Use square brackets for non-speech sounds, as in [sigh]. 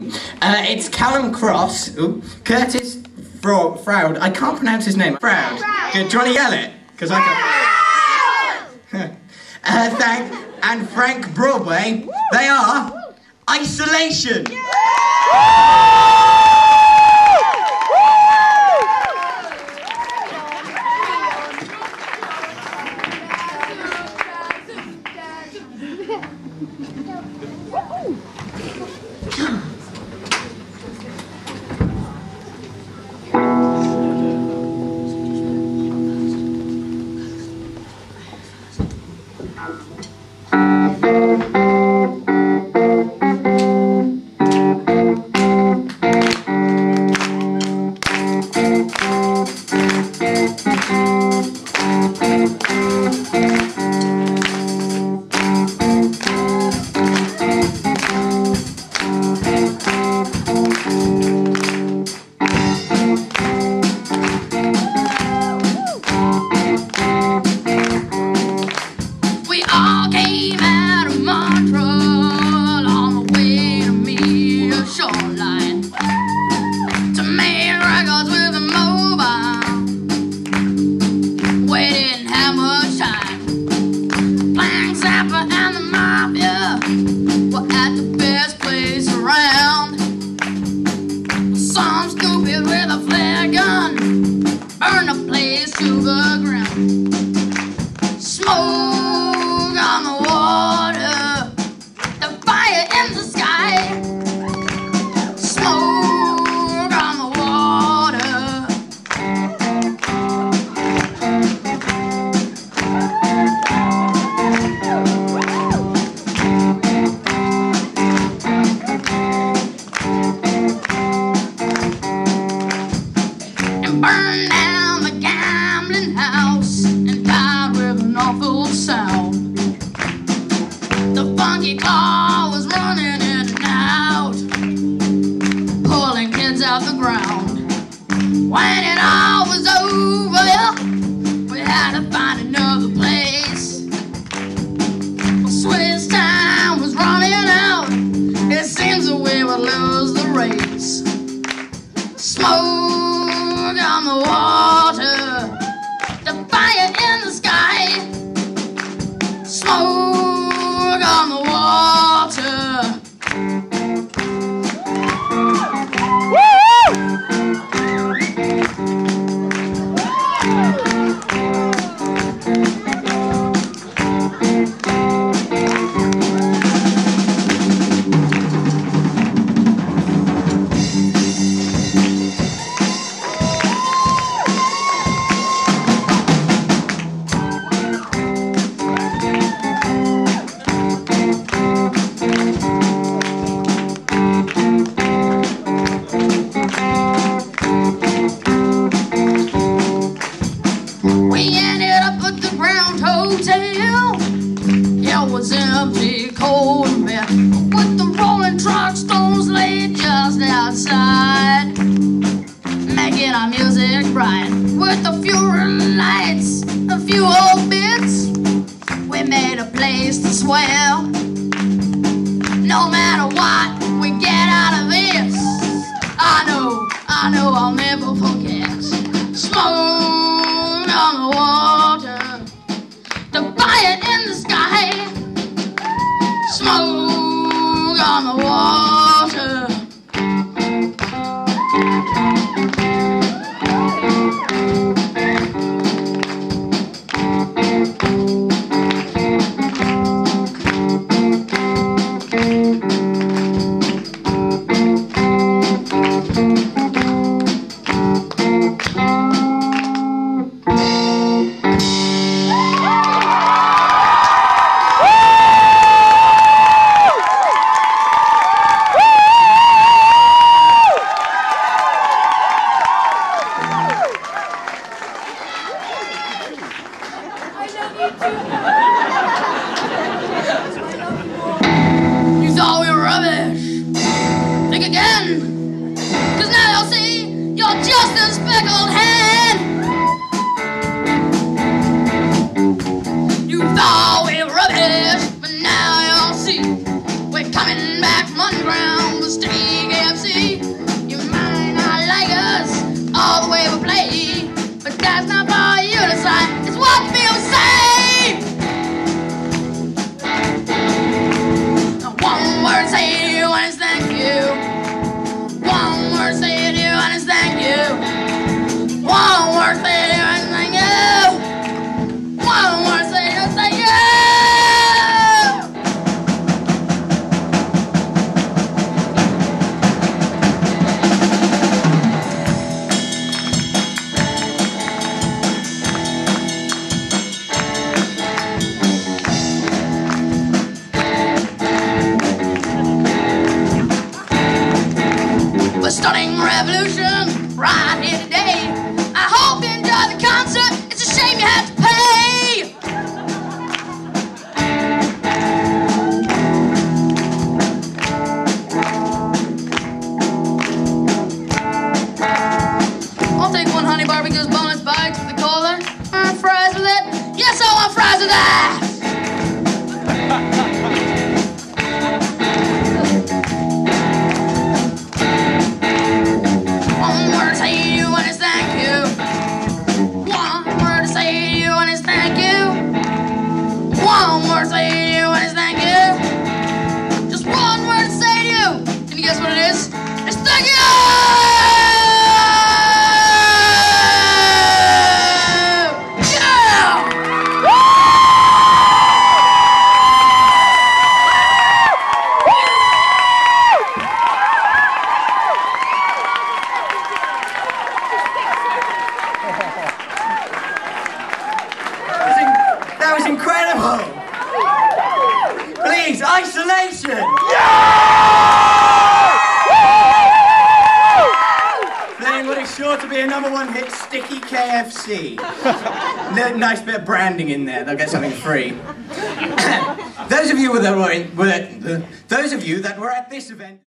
Uh, it's Callum Cross, ooh, Curtis Fro- Froud. I can't pronounce his name. Froud. Good. Do you want to yell it? Because I can. [laughs] uh, thank and Frank Broadway. They are isolation. We place to the ground. Kids out the ground. When it all was over, we had to find another place. Cold with the rolling truck stones laid just outside, making our music bright with a few lights, a few old bits. We made a place to swell. No matter what we get out of this, I know, I know I'll never forget. Smoke Smoke on the eyes that Gak. nation. Yeah! Then what is sure to be a number one hit, Sticky KFC. [laughs] nice bit of branding in there. They'll get something free. [coughs] those of you that were, in, were those of you that were at this event.